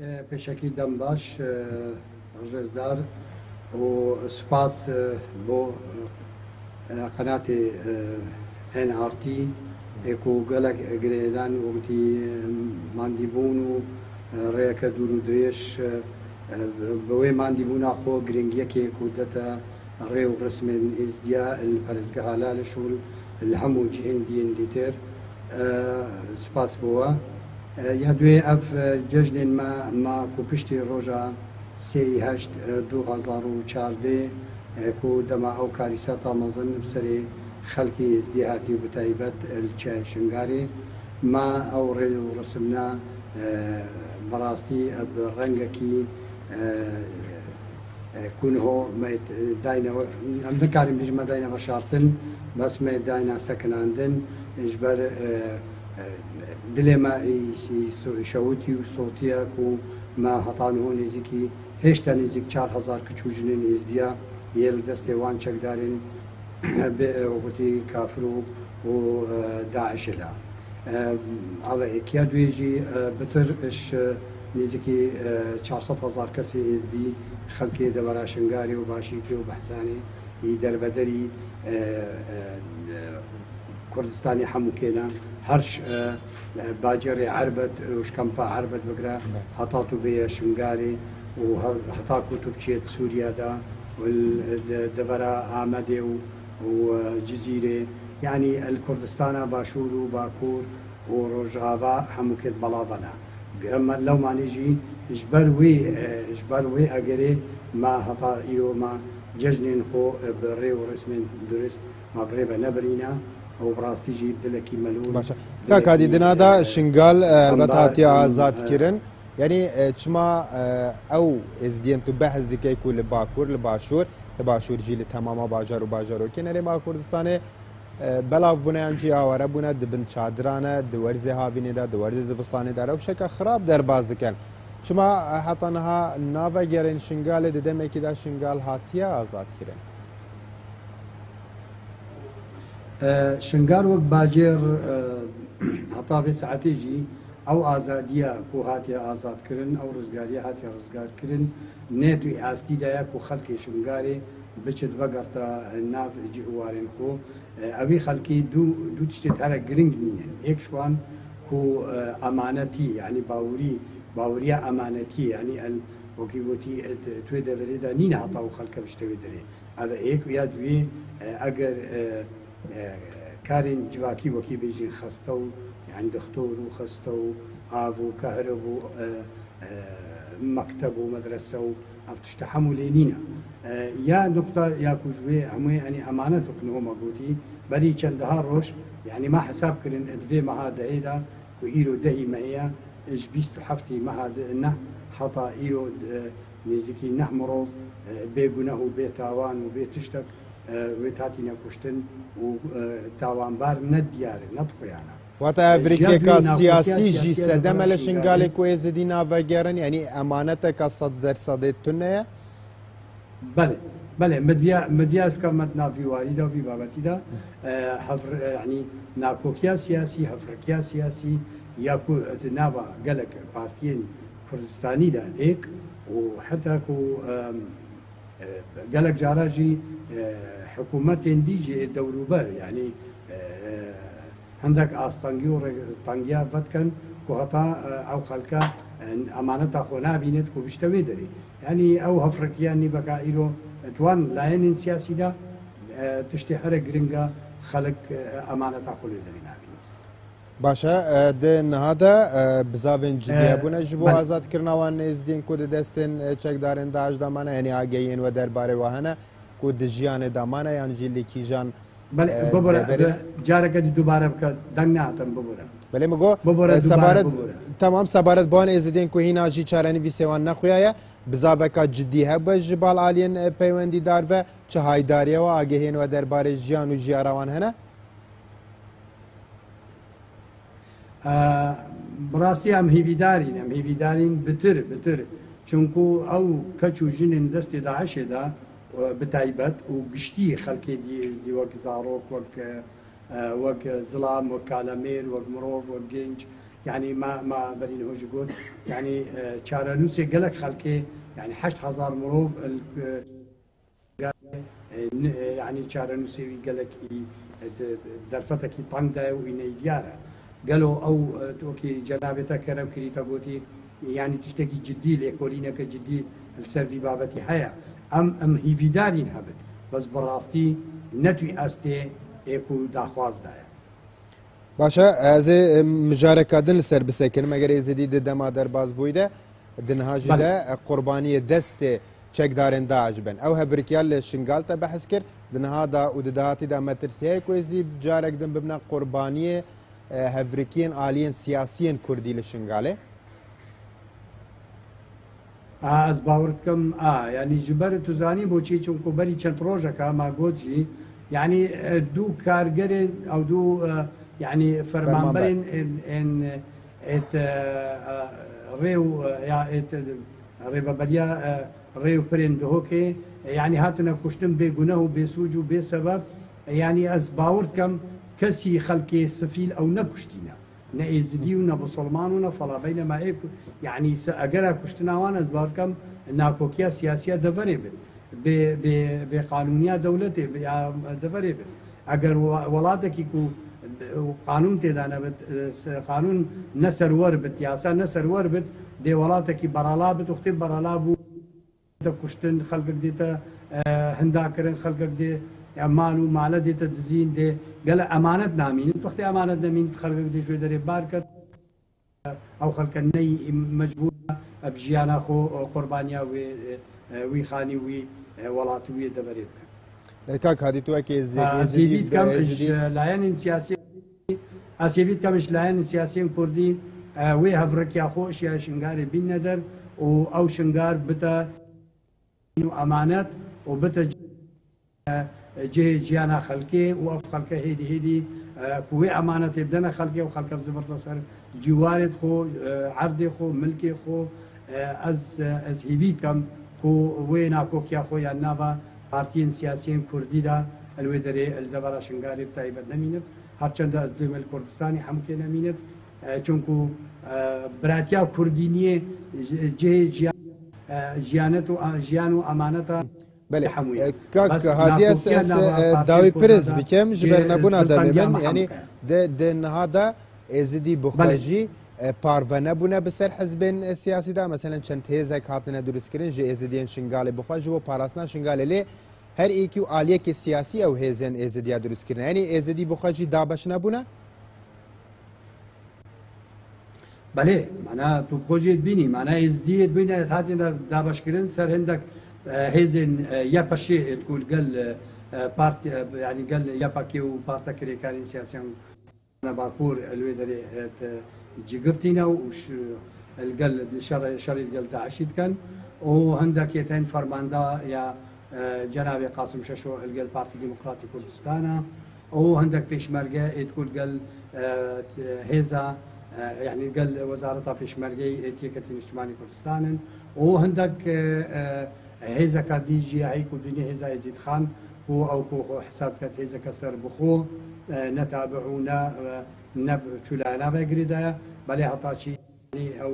پێشەکی دەم باش ڕێزدار و سوپاس بۆ قەناتی NRT ێک و گەلک گرێدان وگوتی مادی بوون و ڕێەکە دوور و درێژ بەوەی بوون ناخۆ گرنگیەکێک و دەتە ڕێ و ڕسمێن ئێزدیا پەرزگە حالا لە شول لە هەموو جهێن دیێن دیتر سوپاس بووە یا دوێ ئەف جژنێن ما و پشتی ڕۆژە سهشت 2014 کو دەما ئەو کاریسا تا مەزن بسەرێ خەڵکی ئزدیهاتی بتایبەت چای شنگاری. ما ئەو ڕێ و ڕسمنا بەڕاستی ڕەنگەکی کونهۆ ئەم دەکاریم بیژمە داینە بەشارتن بەسمێ داینا سەکناندن ژبەر دلێمە شەوتی و سۆتیە و ما هەتانهۆ نزیکی هێشتا نزیک 4هزار کچوژنین ئیزدیا یێل دەستێوان چەکدارین وتی کافر و و داعشدا ئەوە ئێکیا دوێژی بترش نزیکی 400هزار کەسی ئێزدی خەڵکی دەبەرا شنگاری و باشیکی و بەحسانی دەربەدەری کوردستانی هەمووکێنە هەرش باجێڕێ عربەت شکەمپا عربەت بگرە هەتات و بێ شنگاری و هەتا کووت بچێت سووریادا دەبەرە ئامەدێ و جززیرێ ینی ئەل کوردستانە باشوور و باکوور و ڕۆژاوا هەمووکێت بەڵاوەنا ئەمە لەومانێژی ژبەر وێ ژبەر ئەگەرێ ما هەتا ئیرۆما جەژنێن خۆ بڕێ و ڕسمێن درست ما بڕێ بە نەبرینە ئەو ڕاستیژی دلێکی مەلو باشە کا کاتی دنادا شنگال البەت هاتی ئازادکردن یعنی چما ئەو ئێزدیێن تو بەحز دیکەیک و لە باکوور لە باشوور لە باشوورجی لە تەمامە باژار و باژارۆکە نەرێ ما کوردستانێ بەلاو بوونیانجی ئاوارە بوونە دبن چادرانە دووەرزێ هاوینێدا دووەرزە زستانێدارە و شەکە خراپ دەرباز دەکەن چما حتەنها ناوە گەرن شنگالێ دەدەمێکیدا شنگال هاتیە ئازادکردن شنگار وەک باجێر هەتاێ سعاتێژی ئەو ئازادیە کو هااتێ ئازادکردن ئەو ڕزگاریە هااتێ ڕزگارکردن نێتوی ئاستیدایە و خەڵکی شنگارێ بچێت وەگەڕتا ناو جیوارێن خۆ. ئەوی خەڵکی دوو شتێت هەرە گرنگ نینن یەک شوان و ئەمانەتی ینی باوری باوریە ئەمانەتی ینی ئەل وەکی وتی توێ دەبرێدا نینە هەتا و خەڵکە بشتەوێ دەرێ. ئەە ئەیەک یا دوێ ئەگەر کارین جواکی وەکی بێژین خستە و یان دکتۆر و خستە و ئاو و کەهرە بوو مەکتب و مەدرسە و ئەفتشتە هەموو لێ نینە یا نقطە یاکوژوێ هەمووی ئەنی ئەمانەت وکنەوەمە گوتی بەری چەندەها ڕۆژ یعنی ما حسابکردن ئەدوێ مەها دەهێدا و ئیرۆ دەهی مەهەیە بیست هەفتی مەها نە حتا ئیرۆ نزیکی نە مرۆڤ بێگونە و بێ تاوان و بێ تشتێک وێ تاتینە کوشتن و تاوانبار نە دیارە نەتخۆیانە. واتە ئەڤریکێکە سیاسی ژی سەدەمە لە شنگالێک کۆێزدی ناڤگەرن ینی ئەمانەتە کە سەد دەرسەدەیت تونەیە بەێ بەێ مدیاز کەمت ناویواریدا وی بابەتیدا. ینی ناکۆکیا سیاسی هەفرەکیا سیاسی یاکو ناوە گەلەکە پارتیێن کوردستانیدا لێک و حتاکو گەلک جاراژی حکوومەتێن دیژێ دەوروبەر ینی هەندێک ئاستەنگی و تەنگیا بەتکەن و هەتا ئەو خەلکە ئەمانە تا خۆ نبینێت و بیشتەوێ دەری ینی ئەو هەفرەکیانی بەکە ئیرۆ توان لایەنین سیاسیدا تشتی هەرە گرنگە خەلک ئەمانە تا خۆ لێ دەری نبینێت باشە نهادە بزاوێن جدیابوونە ji بۆ ئازادکردنەوە نێزدین کو دەستێن چەکدارن داژدامانە هەنی ئاگەین وە دەربارەوە هەنە کو دژیانە دامانە یان ژیلێکی ژان جارەکە دووبارە بکە دەنگ ناتم ببورە بەێ مگۆ سەبارەت تەمام سەبارەت بۆن ئێزدێن کو هیناژی چارەنی ویسێوان نەخوایە بزابەکە جددی هە بە ژ باڵ ئالین پەیوەندی دارڤە چه هایداریەوە ئاگەهێنەوە دەربارەی ژیان و ژیاراوان هەنە بڕاستی ئەم هیویدارین ئەم هیویدارین بتر بتر. چونکو ئەو کەچ و ژنین دەستی داعشێدا بتایبەت و گشتی خەڵکی دیزی وەک زارۆک وەک وەک زڵام وەک کالەمێر وەک مرۆڤ وەک گەنج. يعني ما ما برين هوج قول يعني تشارنوسي قالك خلقي يعني حشت هزار مروف يعني تشارنوسي قالك درفتك طندا وإني ديارة گەلۆ ئەو تۆکی جەنابێتە کەرەم کریتە بۆتی ینی تشتێکی جددی لێکۆلینەکە جددی هەلسەروی بابەتی هەیە. ئەم ئەم هیویدارین هەبت بەس بەڕاستی نەتوی ئەستێ ئێک و داخوازدایە. باشە ئازێ مژارەکەدن سەر بسەکرد مەگەری زدی دەما دەرباز بوویدە دنهاژدە قوربانیە دەستێ çekdarên daş bin. Ew hevrikiya li şingalta behs kir, dinha da û didahatiî da metirsiye kozî carek din bibna qurbaniyê جارێکدن ببنە قوربانیە هەڤرکیین ئالین سیاسیین کوردی لە شنگالێ ئاز باورتکەم ئا ینی ژبەر توزانی بۆچی چونکو بەری چەند ڕۆژەکە ماگۆجی یعنی دوو کارگەرێن ئەو دوو يعني فرمانبرين ان ات ريو يا ات ريبابريا ريو برين دهوكي يعني هاتنا كشتم بيقونه بيسوجو بسبب يعني از باورت كم کسی خلق سفیل او نکشتینه نه ایزدی و نه مسلمان و نه فلا بین ما ایک یعنی اگر کشتنا وان از بار کم ناکوکیا سیاسی دبره بید به به به قانونیا دولت یا دبره بید اگر ولاته کی کو قانون ته دانه بد قانون نه سرور بد یاسا نه سرور بد دی ولاته کی برالا بد وخت برالا بو بوو کوشتن خەلگەک دێتە هەنداکردن خەلگەک دێ مال و مالە دێتە دزین دێ گەلە ئەمانەت نامین وقتی ئەمانەت نەمین خەلگەک دێ شوێ دەرێ بارکەت ئەو خەلکە نەی مەجبور ئەبژیانە خۆ قوربانیا وی خانی وی وڵات ویە دەبێت بکەن کاک هادی تو که زیدی کم لایەن سیاسی ئاسیویت کەمش لایەن سیاسیم کوردی وێ هەفرەکیا خۆش یا شنگاری بین نەدەر و ئەو شنگار بتە و ئەمانەت و بتە جێ ژیانە خەلکێ و ئەف خەلکە هێدی هێدی کوێ ئەمانەت بدەنە خەلکێ و خەلکە زبرتە سەر جیوارێت خۆ عردێ خۆ ملکێ خۆ ئەس ئەس هیویت کەم و وێ ناکۆکیا خۆیان ناوە پارتیین سیاسیین کوردیدا ئەلوێ دەرێ ئەلدەبارە شنگاری تایبەت نمینێت هەرچەندە ئەس دوێمەل کوردستانی هەمووکێ نمینێت چونکو براتیا ژیانت و ژیان و ئەمانەتە بله. کاک هادی اس اس داوی پرز بکم جبر نبونا دبی من یعنی د د نهاده ازدی بخواجی پارو نبونه بسر حزب سیاسی دا. مثلا چند هزک هاتنه درست کرن جی ازدیان شنگال بخواجی و پاراسنا شنگال لی. هر ایکی و آلیه که سیاسی او هزین ازدیا درست کرن یعنی ازدی بخواجی دا بش نبونه بەێ مانا تو خۆژێت بینی مانای ێزدیت بینە هاتین دابشکردن سەر هەندێک هێزن یاپەشێ گول گەل ینی گەل یاپاکی و پارتە کرێکارین سیاسیان باکوور ئەلوێ دەرێت جگرتینە و شر القل داعشي كان وهندك يتين فرماندا يا جنابي قاسم ششو القل بارتي ديمقراطي كردستانا وهندك بيشمرقة تقول قال هيزا يعني قال وزارة بيشمرقة تيكة الاجتماعي كردستان وهندك هيزا كاديجي هيك الدنيا هيزا يزيد خان هو أو حساب كات هيزا كسر بخو نتابعونا نب چولانا بگریدایا بله حتی چی أو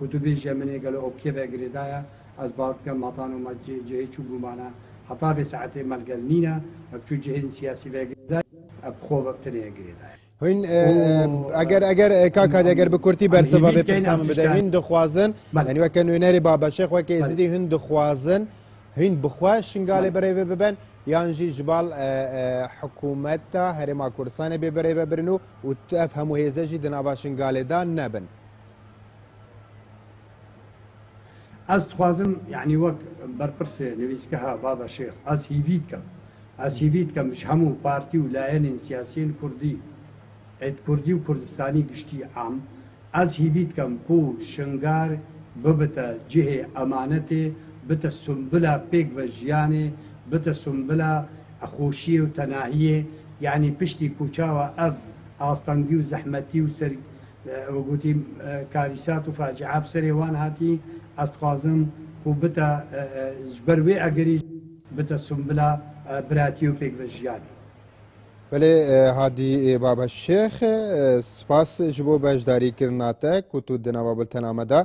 کتبی جمنی قالوا أو كيف بگریدایا از بعد كم مطان وما جهي چو بمانا حتى بساعتي مالقلنينا بچو جهي سياسي بگریدایا خوب بتنه گریدا هین اگر اگر کاکا اگر به کورتی بر سبب پرسام بده هین دخوازن. یعنی وکه نونری بابا شیخ وکه ازدی هین دخوازن. هین بخوا شنگاله برای ببن. یان جی جبال حکومت هرما کورسان به برای ببرنو و تفهمو هیزه جی دنابا شنگاله دان نبن. از دخوازن یعنی وک برپرسه نویسکه بابا شیخ از هیوید کم ئەس هیویت کەمش هەموو پارتی و لایەنین سیاسین کوردی ئەت کوردی و کوردستانی گشتی عام ئەس هیویت کەم کو شنگار ببتە جهێ ئەمانەتێ بتە سمبلا پێک بە ژیانێ بتە سمبلا ئەخۆشیە و تەناهیە یعنی پشتی کوچاوە ئەف ئاستەنگی و زەحمەتی و سەر وەگوتی کاریسات و فاجعاب سەرێوان هاتی ئەستخوازم و بتە ژبەر وێ ئەگەری بتە سمبلا براتی و پێکوەژیانی بەێ هادی بابە شێخ سپاس ji بۆ بەشداریکردناتە کووت و دنەوە بتەنامەدا